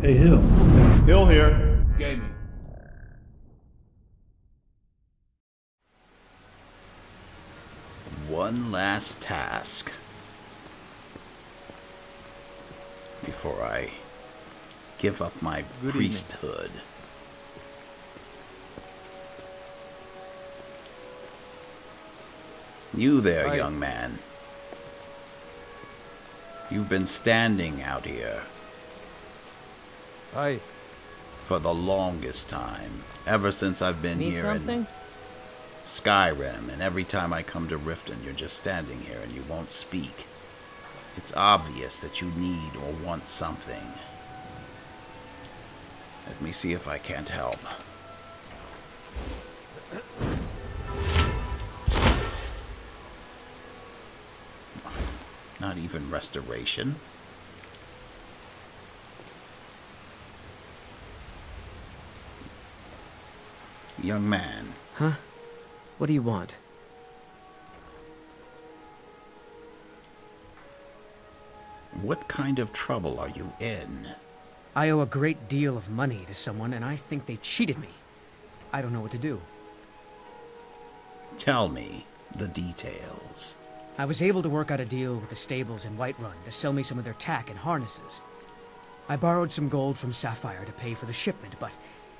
Hey, Hill. Hill here. Gaming. One last task. Before I give up my Good evening. priesthood. You there, Hi. young man. You've been standing out here Hi. for the longest time. Ever since I've been Need here something? in Skyrim, and every time I come to Riften, you're just standing here and you won't speak. It's obvious that you need or want something. Let me see if I can't help. Not even restoration. Young man, Huh? What do you want? what kind of trouble are you in? I owe a great deal of money to someone, and I think they cheated me. I don't know what to do. Tell me the details. I was able to work out a deal with the stables in Whiterun to sell me some of their tack and harnesses. I borrowed some gold from Sapphire to pay for the shipment, but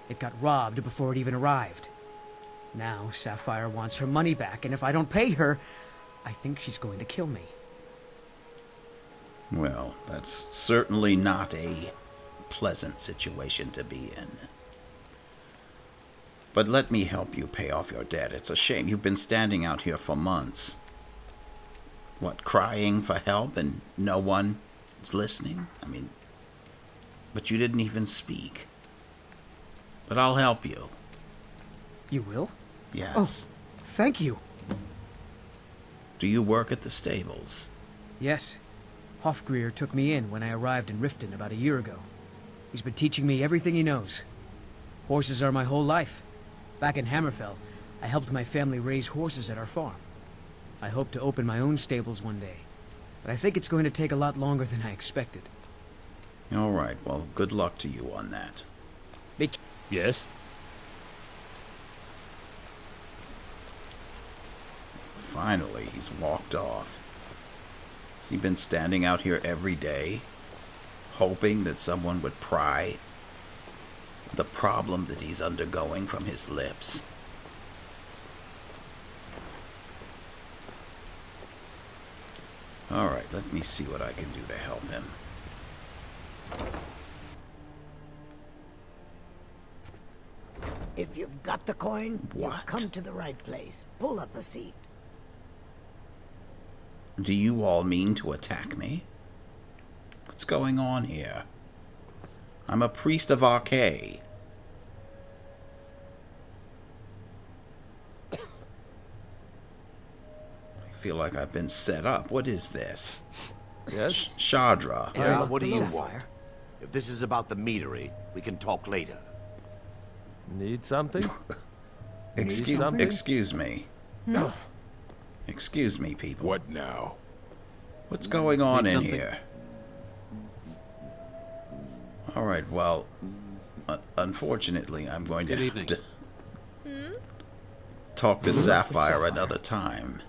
it got robbed before it even arrived. Now Sapphire wants her money back, and if I don't pay her, I think she's going to kill me. Well, that's certainly not a pleasant situation to be in. But let me help you pay off your debt. It's a shame you've been standing out here for months. What, crying for help and no one is listening? I mean, but you didn't even speak. But I'll help you. You will? Yes. Oh, thank you. Do you work at the stables? Yes. Hofgrir took me in when I arrived in Riften about a year ago. He's been teaching me everything he knows. Horses are my whole life. Back in Hammerfell, I helped my family raise horses at our farm. I hope to open my own stables one day, but I think it's going to take a lot longer than I expected. All right, well, good luck to you on that. Yes? Finally, he's walked off. Has he been standing out here every day, hoping that someone would pry the problem that he's undergoing from his lips? All right, let me see what I can do to help him. If you've got the coin, What? you've come to the right place. Pull up a seat. Do you all mean to attack me? What's going on here? I'm a priest of Arkay. I feel like I've been set up. What is this? Yes? Shadr. Any Uh, what do you want? If this is about the meadery, we can talk later. Need something? Excuse, something? excuse me. No. Excuse me, people. What now? What's going on Need in something? here? All right, well, uh, unfortunately, I'm going to Good have to talk to Sapphire another time.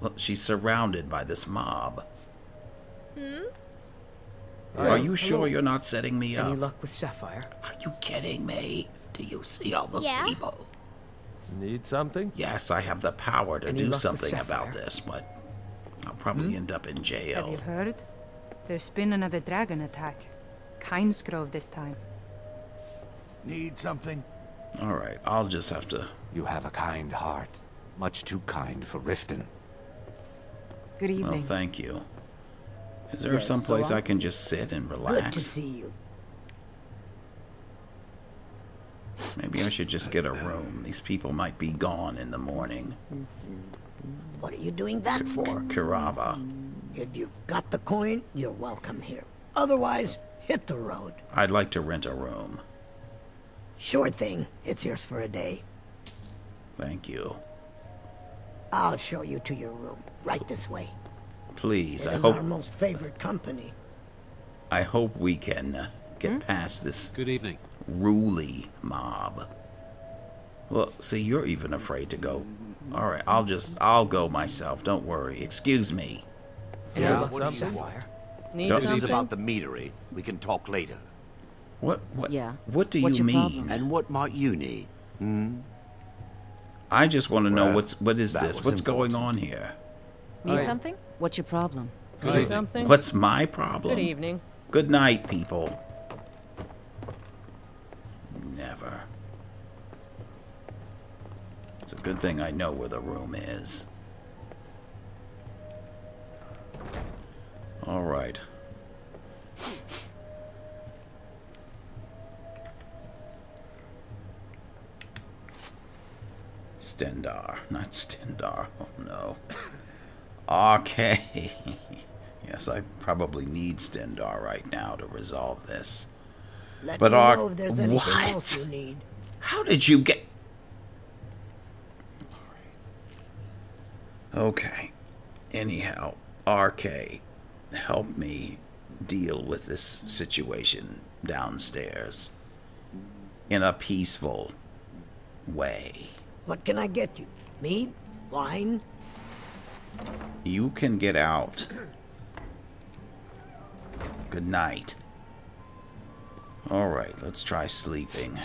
Look, she's surrounded by this mob. Hmm? Are you sure you're not setting me up? Any luck with Sapphire? Are you kidding me? Do you see all those Yeah. people? Need something? Yes, I have the power to Any do something about this, but I'll probably hmm? end up in jail. Have you heard? There's been another dragon attack. Kynesgrove this time. Need something? All right, I'll just have to. You have a kind heart. Much too kind for Riften. Good evening. Well, evening. thank you. Is there Yes, some place so I can just sit and relax? Good to relax? see you. Maybe I should just get a room. These people might be gone in the morning. What are you doing that for? Keerava. If you've got the coin, you're welcome here. Otherwise, hit the road. I'd like to rent a room. Sure thing. It's yours for a day. Thank you. I'll show you to your room. Right this way. Please, It I hope our most favorite company. I hope we can uh, get past this Good evening. Ruly mob. Well, see, you're even afraid to go. All right, I'll just, I'll go myself. Don't worry. Excuse me. Any Yeah, luck with something. Sapphire? Need Don't- This is about the meadery. We can talk later. What? What? Yeah. What do What's you mean? problem? And what might you need? Hmm. I just want to know Well, what's what is this? was What's going on here? Need Hi. something? What's your problem? Need something? What's my problem? Good evening. Good night, people. Never. It's a good thing I know where the room is. All right. Stendarr, not Stendarr. Oh no. Okay. yes, I probably need Stendarr right now to resolve this. Let But me know if there's anything what? else you need. How did you get? Okay. Anyhow, RK, help me deal with this situation downstairs in a peaceful way. What can I get you? Meat? Wine? You can get out. Good night. All right, let's try sleeping.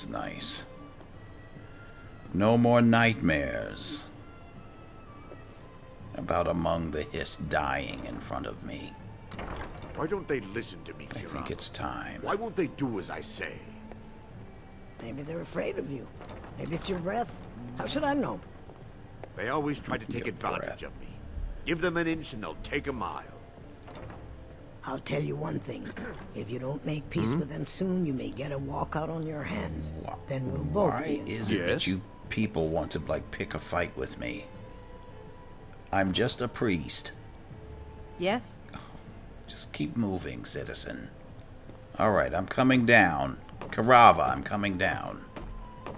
Was nice. No more nightmares about among the hiss dying in front of me. Why don't they listen to me, I think it's time. Why won't they do as I say? Maybe they're afraid of you. Maybe it's your breath. How should I know? They always try to take Your advantage breath. of me. Give them an inch and they'll take a mile. I'll tell you one thing. If you don't make peace hmm? with them soon, you may get a walkout on your hands. Wha- Then we'll both Why be in is it that you people want to like pick a fight with me? I'm just a priest. Yes? Just keep moving, citizen. All right, I'm coming down. Keerava, I'm coming down.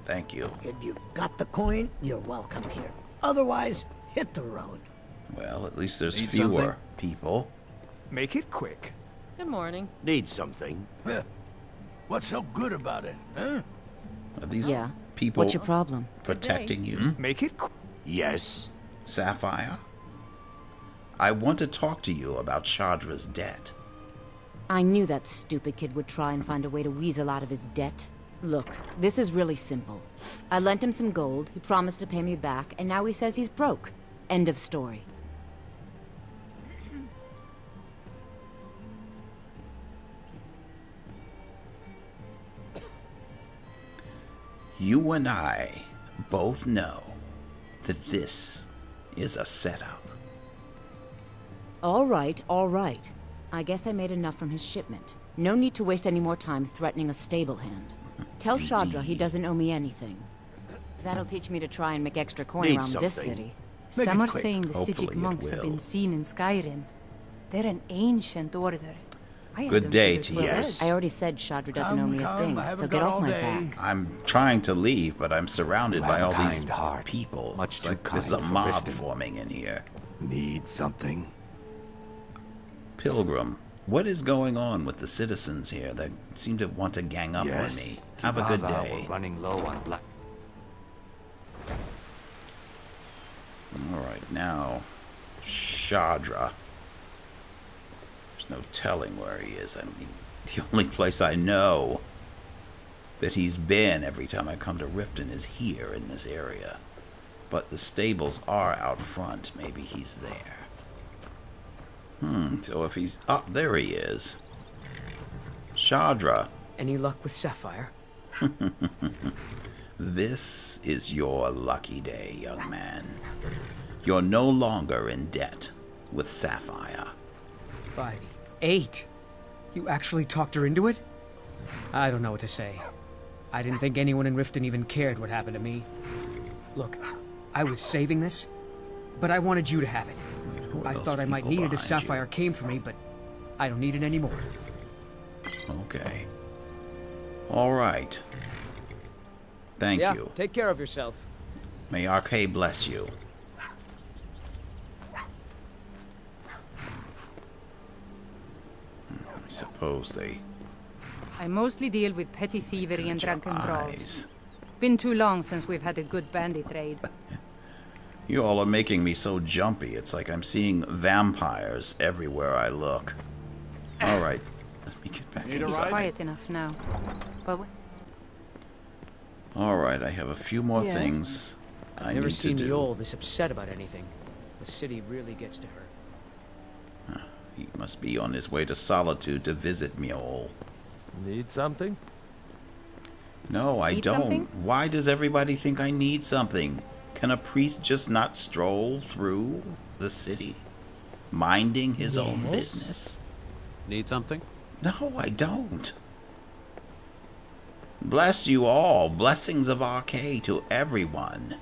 Thank you. If you've got the coin, you're welcome here. Otherwise, hit the road. Well, at least there's Need fewer something? people. Make it quick. Good morning. Need something? What's so good about it, huh? Are these Yeah. people What's your problem? protecting you? Make it quick. Yes. Sapphire? I want to talk to you about Shadr's debt. I knew that stupid kid would try and find a way to weasel out of his debt. Look, this is really simple. I lent him some gold, he promised to pay me back, and now he says he's broke. End of story. You and I both know that this is a setup. All right, all right. I guess I made enough from his shipment. No need to waste any more time threatening a stable hand. Tell Shadr he doesn't owe me anything. That'll teach me to try and make extra coin Need around this city. Make Some are quick. saying the Hopefully Psijic monks have been seen in Skyrim. They're an ancient order. I Good day to you. dead. I already said Shadr doesn't owe Come, me a come, thing, so get off my back. I'm trying to leave, but I'm surrounded by all these kind heart. people. Much It's too like there's a mob Riften. forming in here. Need something? Pilgrim, what is going on with the citizens here? They seem to want to gang up on me. Have a good day. We're running low on black. All right, now, Shadr. There's no telling where he is. I mean, the only place I know that he's been every time I come to Riften is here in this area. But the stables are out front. Maybe he's there. Hmm, so if he's... Oh, there he is. Shadr, Any luck with Sapphire? this is your lucky day, young man. You're no longer in debt with Sapphire. By the eight. You actually talked her into it? I don't know what to say. I didn't think anyone in Riften even cared what happened to me. Look, I was saving this. but I wanted you to have it. who I thought I might need it if behind you? Sapphire came for me, but I don't need it anymore. Okay. All right. Thank yeah, you. take care of yourself. May Arkay bless you. Hmm, I suppose they I mostly deal with petty thievery and drunken brawls. Been too long since we've had a good bandit raid. You all are making me so jumpy. It's like I'm seeing vampires everywhere I look. All right. Let me get back Need inside. ride? Quiet enough now. But All right, I have a few more Yes? things I I've never need seen to do. Mjoll this upset about anything. The city really gets to her. He must be on his way to Solitude to visit Mjoll. Need something? No, I Need don't. something? Why does everybody think I need something? Can a priest just not stroll through the city, minding his own business? Need something? No, I don't. Bless you all. Blessings of Arkay to everyone.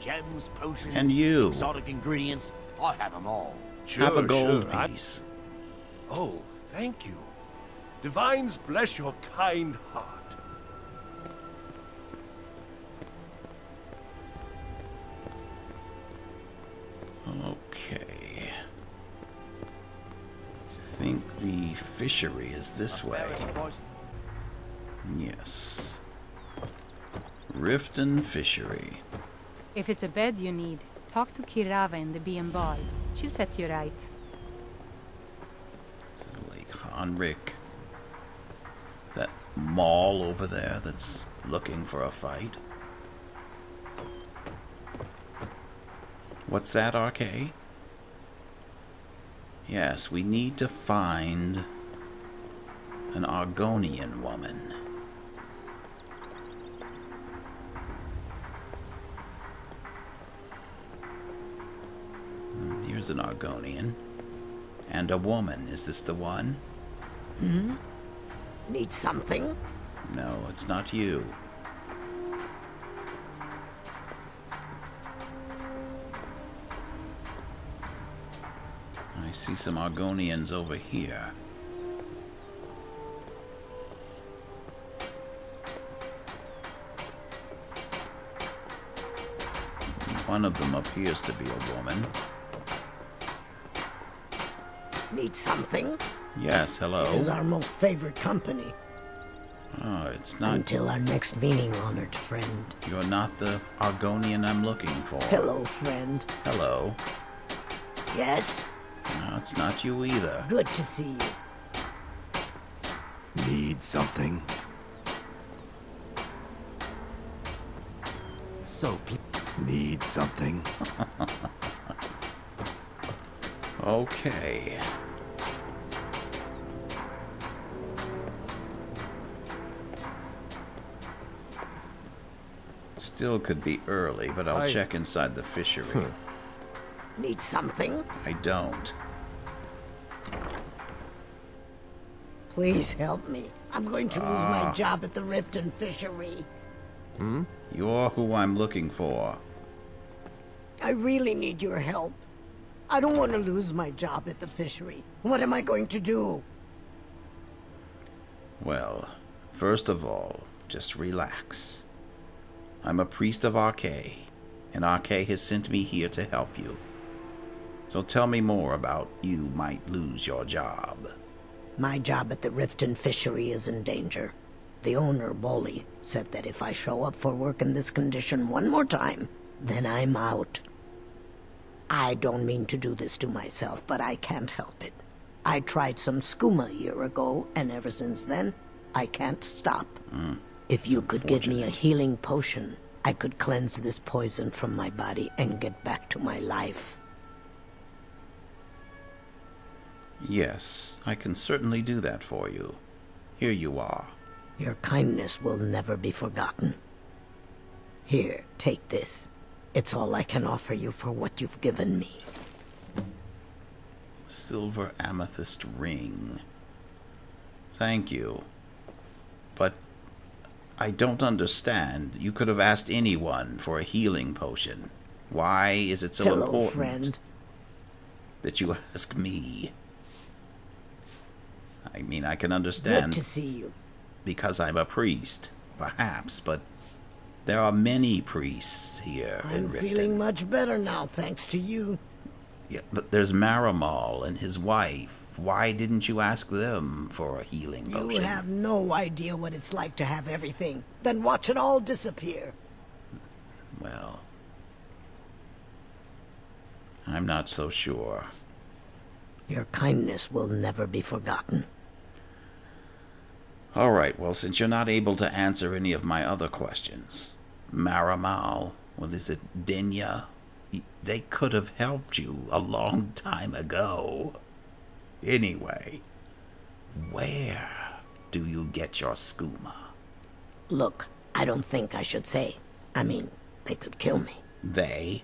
Gems, potions, And you. exotic ingredients. I have them all. Have a gold sure, I- piece. Oh, thank you. Divines bless your kind heart. Okay. think the fishery is this way. Yes. Riften Fishery. if it's a bed you need, talk to Keerava in the and Ball. She'll set you right. This is Lake Honrich. That mall over there that's looking for a fight. What's that, RK? Yes, we need to find an Argonian woman. Here's an Argonian. And a woman. Is this the one? Hmm? Need something? No, it's not you. I see some Argonians over here. One of them appears to be a woman. Need something? Yes, hello. It is our most favorite company. Oh, it's not. Until our next meeting, honored friend. You're not the Argonian I'm looking for. Hello, friend. Hello. Yes? No, it's not you either. Good to see you. Need something? So, pl- Need something? Okay. Still could be early, but I'll I- check inside the fishery. Need something? I don't. Please help me. I'm going to lose Ah. my job at the Riften Fishery. Hmm? You're who I'm looking for. I really need your help. I don't want to lose my job at the fishery. What am I going to do? Well, first of all, just relax. I'm a priest of Arkay, and Arkay has sent me here to help you. So tell me more about you might lose your job. My job at the Riften Fishery is in danger. The owner, Bolli, said that if I show up for work in this condition one more time, then I'm out. I don't mean to do this to myself, but I can't help it. I tried some skooma a year ago, and ever since then, I can't stop. Hmm. if you could give me a healing potion, I could cleanse this poison from my body and get back to my life. Yes, I can certainly do that for you. Here you are. Your kindness will never be forgotten. Here, take this. It's all I can offer you for what you've given me. Silver amethyst ring. Thank you. But I don't understand. You could have asked anyone for a healing potion. Why is it so Hello, important friend. that you ask me? I mean, I can understand. Good understand to see you. because I'm a priest, perhaps, but there are many priests here I'm Riften. feeling much better now, thanks to you. Yeah, but there's Maramal and his wife. Why didn't you ask them for a healing You potion? have no idea what it's like to have everything, then watch it all disappear. Well, I'm not so sure. Your kindness will never be forgotten. All right, well, since you're not able to answer any of my other questions, Maramal, what is it, Dinya? They could have helped you a long time ago. Anyway, where do you get your skooma? Look, I don't think I should say. I mean, they could kill me. They?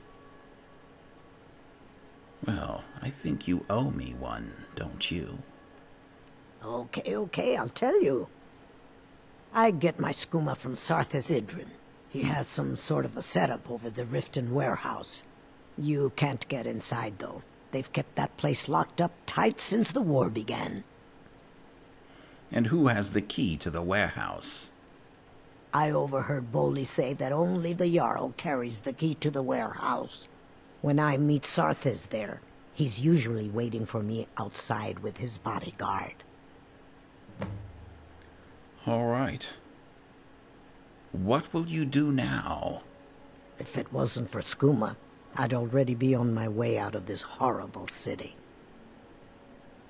Well, I think you owe me one, don't you? Okay, okay, I'll tell you. I get my skooma from Sarthis Idren. He has some sort of a setup over the Riften warehouse. You can't get inside, though. They've kept that place locked up tight since the war began. And who has the key to the warehouse? I overheard Bolli say that only the Jarl carries the key to the warehouse. When I meet Sarthis there, he's usually waiting for me outside with his bodyguard. All right. What will you do now? If it wasn't for Skooma, I'd already be on my way out of this horrible city.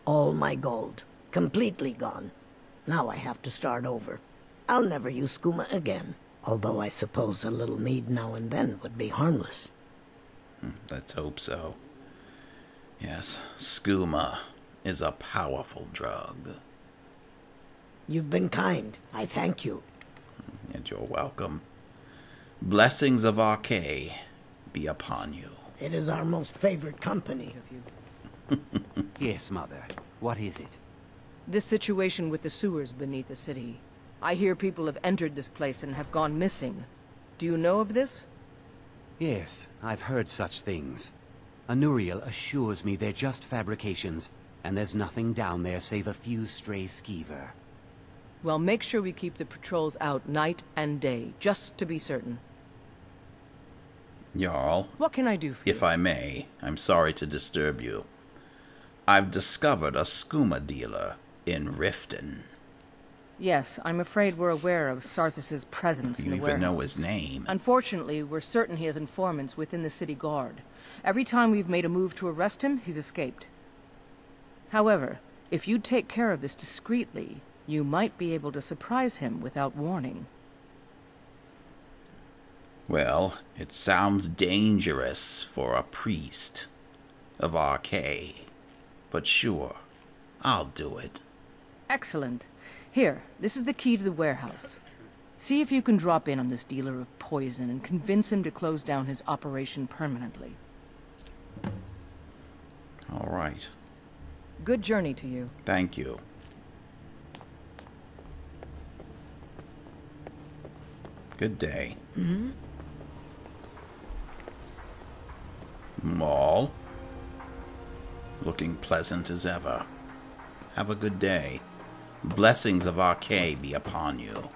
All my gold, completely gone. Now I have to start over. I'll never use Skooma again, although I suppose a little mead now and then would be harmless. Hmm, let's hope so. Yes, skooma is a powerful drug. You've been kind. I thank you. And you're welcome. Blessings of Arkay be upon you. It is our most favorite company. Yes, Mother. What is it? This situation with the sewers beneath the city. I hear people have entered this place and have gone missing. Do you know of this? Yes, I've heard such things. Anuriel assures me they're just fabrications, and there's nothing down there save a few stray skeever. Well, make sure we keep the patrols out night and day, just to be certain. Jarl, What can I do for if you? I may, I'm sorry to disturb you. I've discovered a skooma dealer in Riften. Yes, I'm afraid we're aware of Sarthis's presence You in the even warehouse. know his name. Unfortunately, we're certain he has informants within the city guard. Every time we've made a move to arrest him, he's escaped. However, if you'd take care of this discreetly, you might be able to surprise him without warning. Well, it sounds dangerous for a priest of Arkay. But sure, I'll do it. Excellent. Here, this is the key to the warehouse. See if you can drop in on this dealer of poison and convince him to close down his operation permanently. All right. Good journey to you. Thank you. Good day. Hmm? Maul. Looking pleasant as ever. Have a good day. Blessings of Arkay be upon you.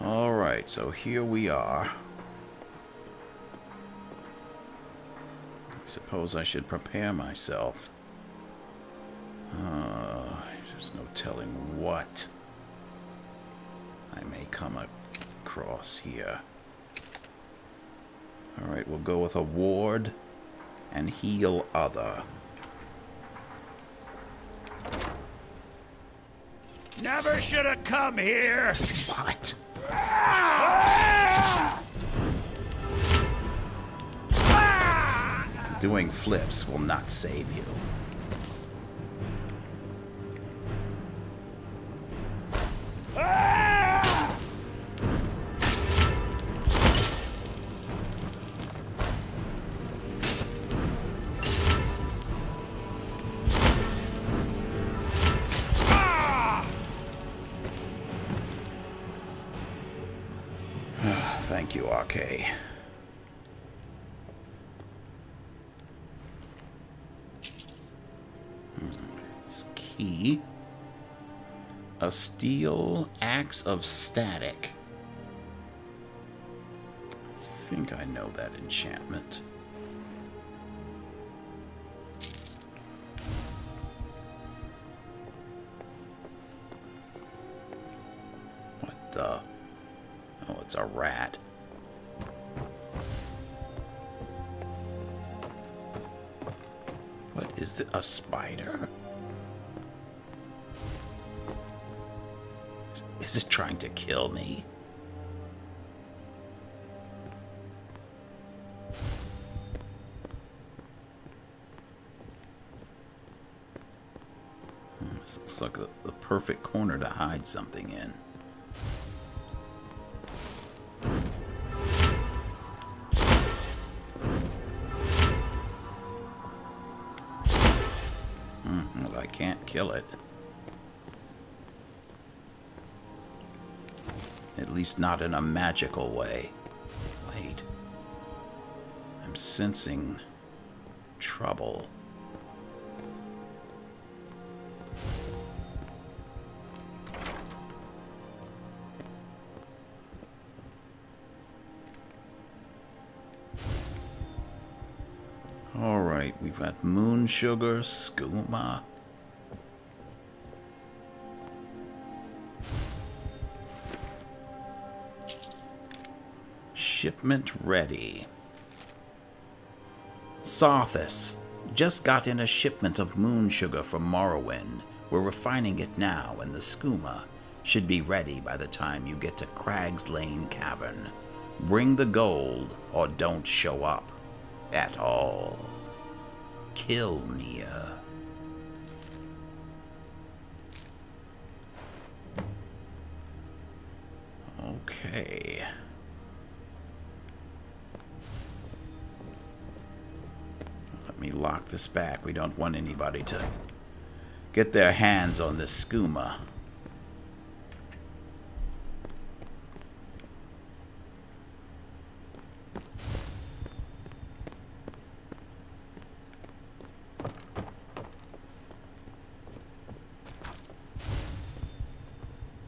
Alright, so here we are. I suppose I should prepare myself. Uh, there's no telling what I may come across here. Alright, we'll go with a ward and heal other. Never should have come here. What? Ah! Doing flips will not save you. Steel axe of static. I think I know that enchantment. Looks like the, the perfect corner to hide something in. Hmm, but I can't kill it. At least not in a magical way. Wait. I'm sensing trouble. We've got moon sugar, skooma. Shipment ready. Sarthis. Just got in a shipment of moon sugar from Morrowind. We're refining it now, and the skooma should be ready by the time you get to Cragslane Cavern. Bring the gold, or don't show up at all. Kill Nia. Okay. Let me lock this back. We don't want anybody to get their hands on this skooma.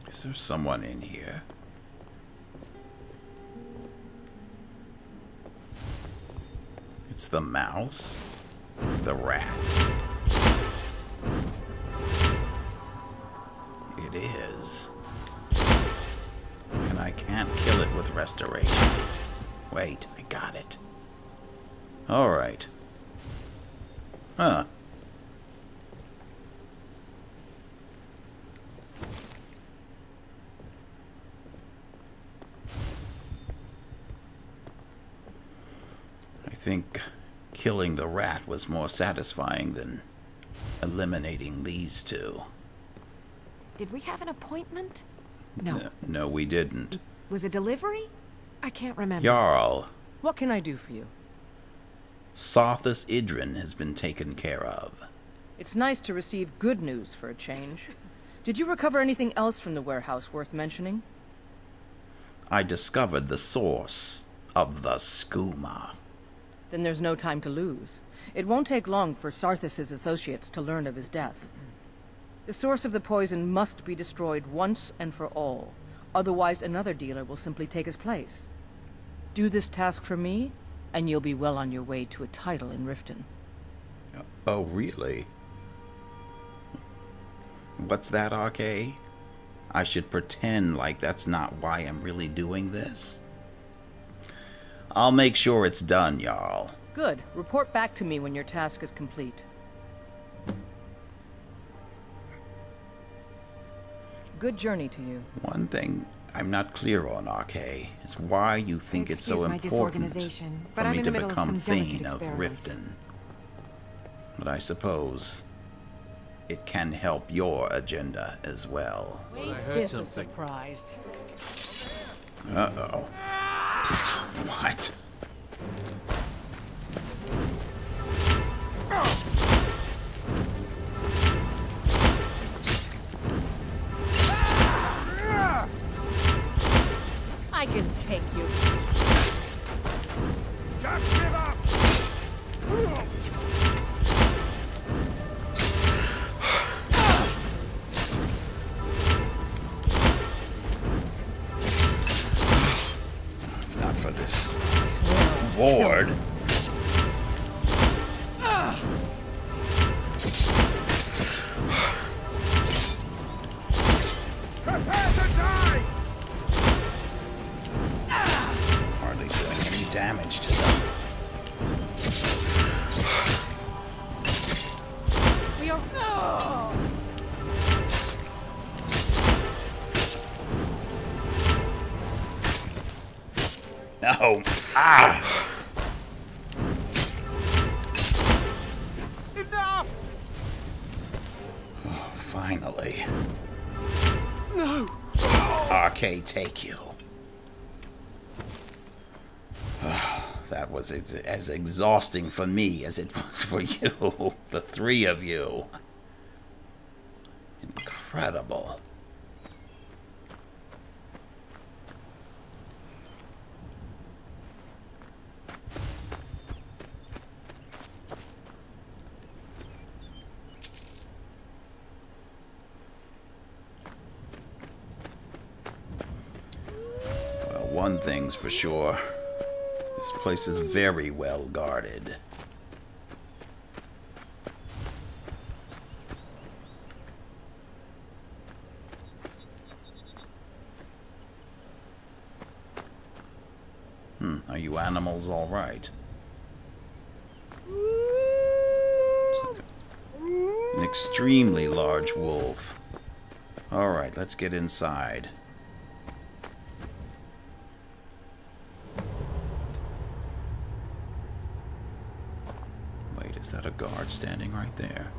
Is there someone in here? It's the mouse? The rat? It is. And I can't kill it with restoration. Wait, I got it. Alright. Huh. Think killing the rat was more satisfying than eliminating these two. Did we have an appointment? No, no we didn't. Was a delivery? I can't remember. Jarl, What can I do for you? Sarthis Idren has been taken care of. It's nice to receive good news for a change. Did you recover anything else from the warehouse worth mentioning? I discovered the source of the skooma. Then there's no time to lose. It won't take long for Sarthis' associates to learn of his death. The source of the poison must be destroyed once and for all. Otherwise, another dealer will simply take his place. Do this task for me, and you'll be well on your way to a title in Riften. Oh, oh really? What's that, RK? I should pretend like that's not why I'm really doing this? I'll make sure it's done, Jarl. Good. Report back to me when your task is complete. Good journey to you. One thing I'm not clear on, RK, is why you think it's so important for but I'm me to the of become some Thane of. Riften. But I suppose it can help your agenda as well. This a surprise. Uh-oh. What? No. Ah! Enough! Finally. No! Arkay take you. that was as, as exhausting for me as it was for you. The three of you. Incredible. Well, one thing's for sure. This place is very well guarded. Hmm, are you animals all right? An extremely large wolf. Alright, let's get inside. A guard standing right there?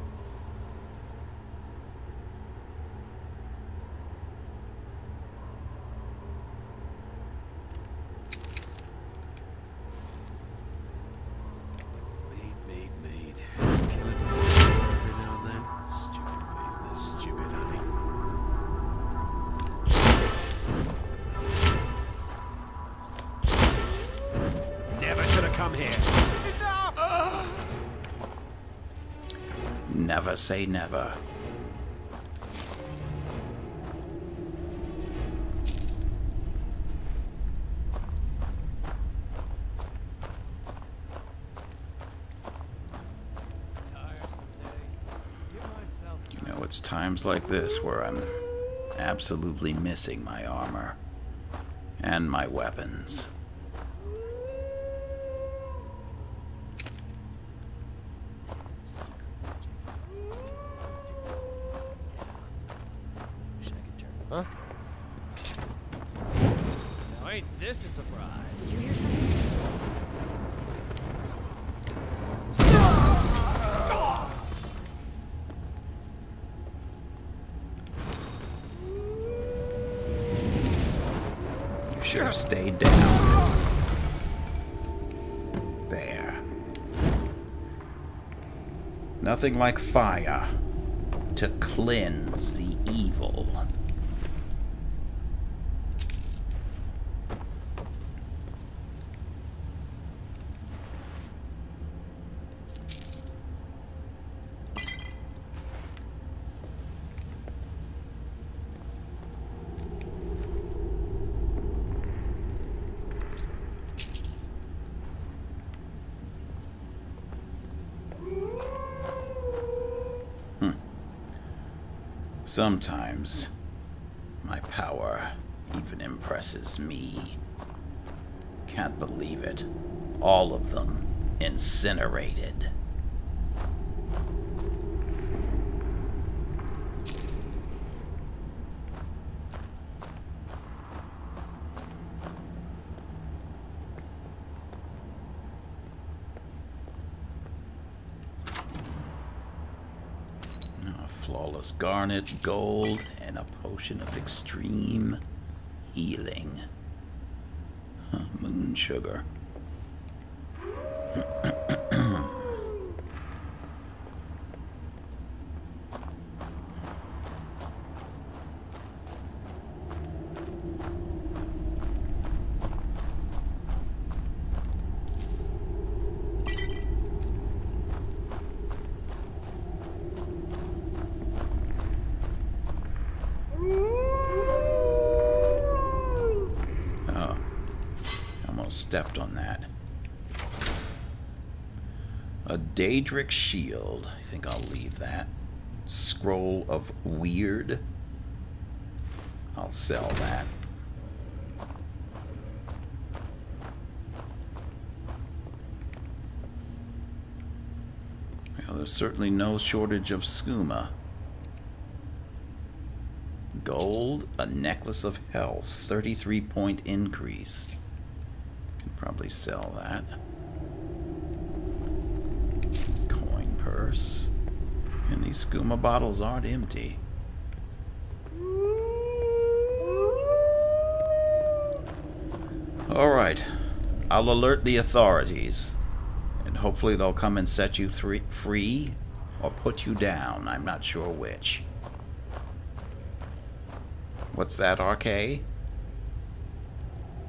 Say never. You know, it's times like this where I'm absolutely missing my armor and my weapons. Huh? Now ain't this a surprise? Did you hear something? You should have stayed down. There. Nothing like fire to cleanse the evil. Sometimes my power even impresses me. Can't believe it. All of them incinerated. A flawless garnet, gold, and a potion of extreme healing. Huh, moon sugar. Daedric Shield. I think I'll leave that. Scroll of Weird. I'll sell that. Well, there's certainly no shortage of skooma. Gold, a necklace of health, 33 point increase. Can probably sell that. Purse. And these skooma bottles aren't empty. Alright. I'll alert the authorities. And hopefully they'll come and set you free or put you down. I'm not sure which. What's that, Arkay?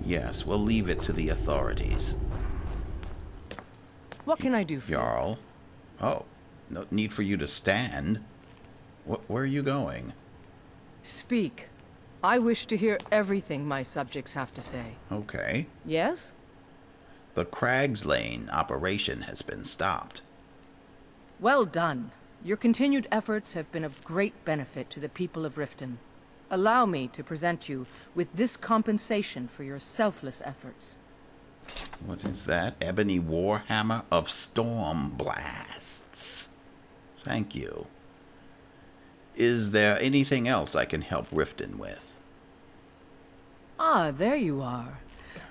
Yes, we'll leave it to the authorities. What can I do for you, Jarl? Oh, no need for you to stand. Wh where are you going? Speak. I wish to hear everything my subjects have to say. Okay. Yes? The Cragslane operation has been stopped. Well done. Your continued efforts have been of great benefit to the people of Riften. Allow me to present you with this compensation for your selfless efforts. What is that? Ebony Warhammer of Storm Blasts. Thank you. Is there anything else I can help Riften with? Ah, there you are.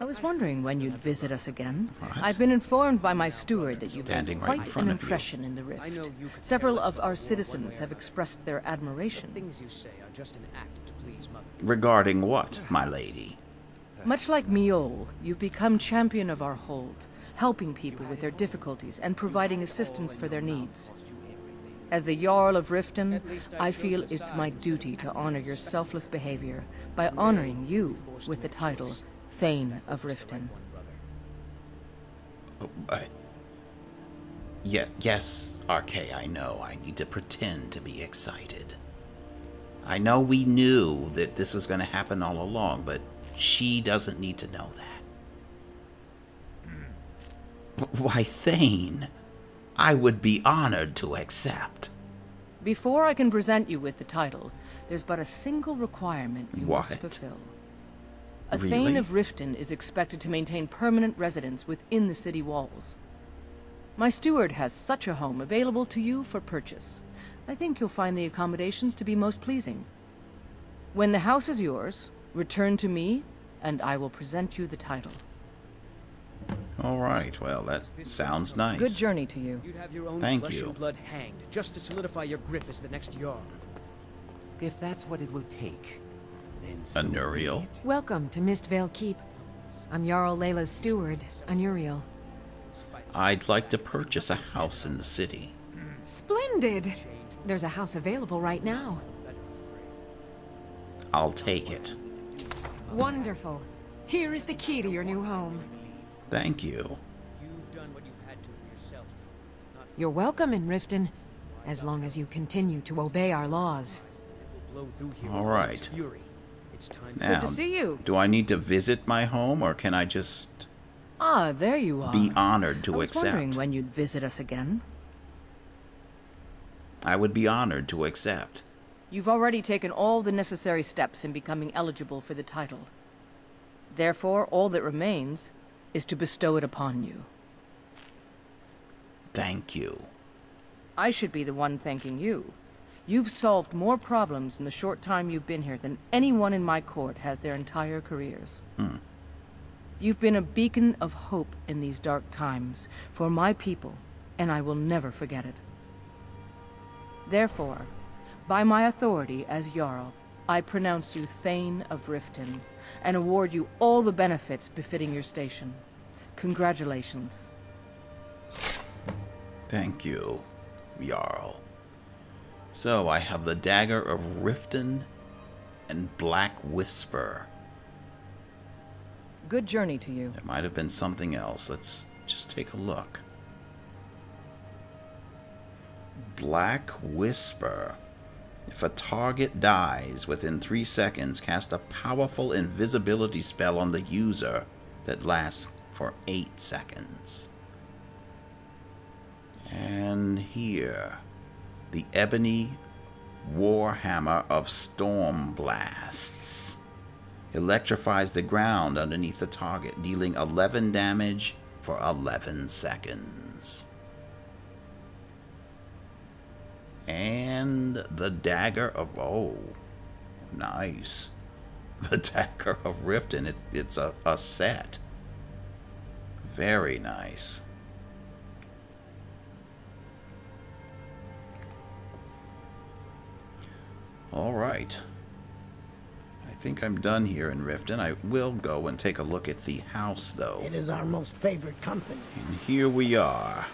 I was wondering when you'd visit us again. I've been informed by my steward that you've Standing made right in quite front an impression in the Rift. Several of our citizens have expressed their admiration. Things you say are just an act to please Mother. Regarding what, my lady? Much like Mjoll, you've become champion of our hold, helping people with their difficulties and providing assistance for their needs. As the Jarl of Riften, I feel it's my duty to honor your selfless behavior by honoring you with the title Thane of Riften. Oh, I... Yeah, yes, Arkay, I know. I need to pretend to be excited. I know we knew that this was going to happen all along, but she doesn't need to know that. Why, Thane, I would be honored to accept. Before I can present you with the title, there's but a single requirement you must What? fulfill. A Really? Thane of Riften is expected to maintain permanent residence within the city walls. My steward has such a home available to you for purchase. I think you'll find the accommodations to be most pleasing. When the house is yours, return to me, and I will present you the title. All right, well, that sounds nice. Good journey to you. You'd have your own Thank flesh you. and blood hanged just to solidify your grip as the next Jarl. If that's what it will take, then so Anuriel. Welcome to Mistveil Keep. I'm Jarl Laila's steward, Anuriel. I'd like to purchase a house in the city. Splendid! There's a house available right now. I'll take it. Wonderful. Here is the key to your new home. Thank you. You've done what you've had to for yourself. You're welcome in Riften, as long as you continue to obey our laws. All right. through here All with right. God's fury. It's time Now, to see you. do I need to visit my home, or can I just Ah, there you are. be honored to I was accept? wondering when you'd visit us again. I would be honored to accept. You've already taken all the necessary steps in becoming eligible for the title. Therefore, all that remains is to bestow it upon you. Thank you. I should be the one thanking you. You've solved more problems in the short time you've been here than anyone in my court has their entire careers. Hmm. You've been a beacon of hope in these dark times for my people, and I will never forget it. Therefore, by my authority as Jarl, I pronounce you Thane of Riften, and award you all the benefits befitting your station. Congratulations. Thank you, Jarl. So I have the dagger of Riften and Black Whisper. Good journey to you. There might have been something else. Let's just take a look. Black Whisper. If a target dies within three seconds, cast a powerful invisibility spell on the user that lasts for eight seconds. And here, the Ebony Warhammer of Storm Blasts electrifies the ground underneath the target, dealing 11 damage for 11 seconds. And the dagger of oh, nice. The dagger of Riften. It, it's a, a set. Very nice. All right. I think I'm done here in Riften. I will go and take a look at the house, though. It is our most favorite company. And here we are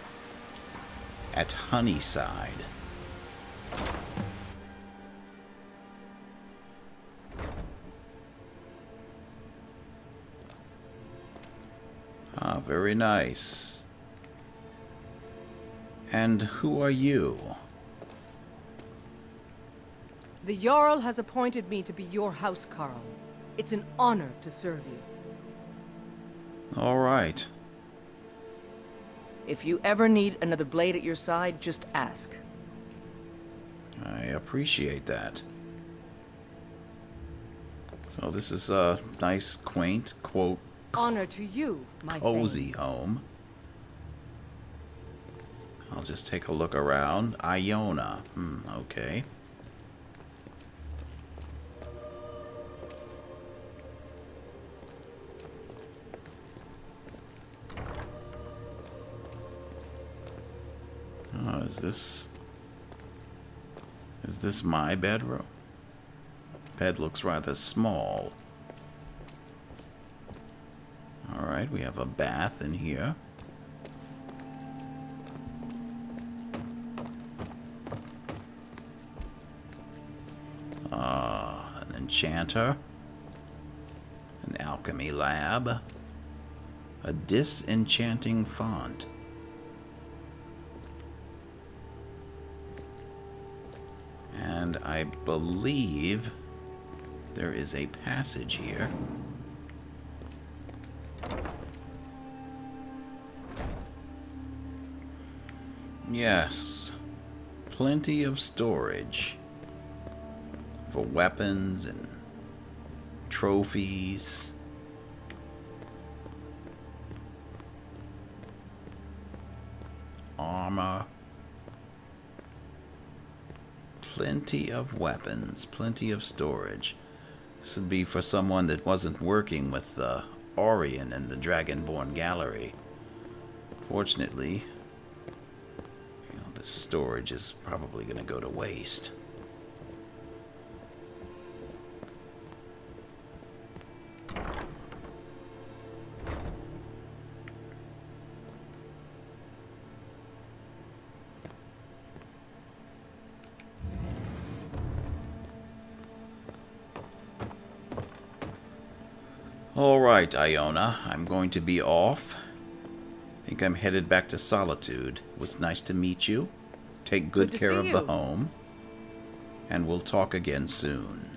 at Honeyside. Ah, very nice. And who are you? The Jarl has appointed me to be your housecarl. It's an honor to serve you. All right. If you ever need another blade at your side, just ask. I appreciate that. So this is a nice, quaint, quote, Honor to you, my cozy home. I'll just take a look around. Iona. Hmm, okay. Oh, is this... Is this my bedroom? Bed looks rather small. Alright, we have a bath in here. Ah, an enchanter. An alchemy lab. A disenchanting font. I believe there is a passage here. Yes, plenty of storage for weapons and trophies. Armor. Plenty of weapons, plenty of storage. This would be for someone that wasn't working with the Auryen and the Dragonborn Gallery. Fortunately, you know, this storage is probably going to go to waste. Right, Iona, I'm going to be off. I think I'm headed back to Solitude. It was nice to meet you. Take good, Good care of you. the home. And we'll talk again soon.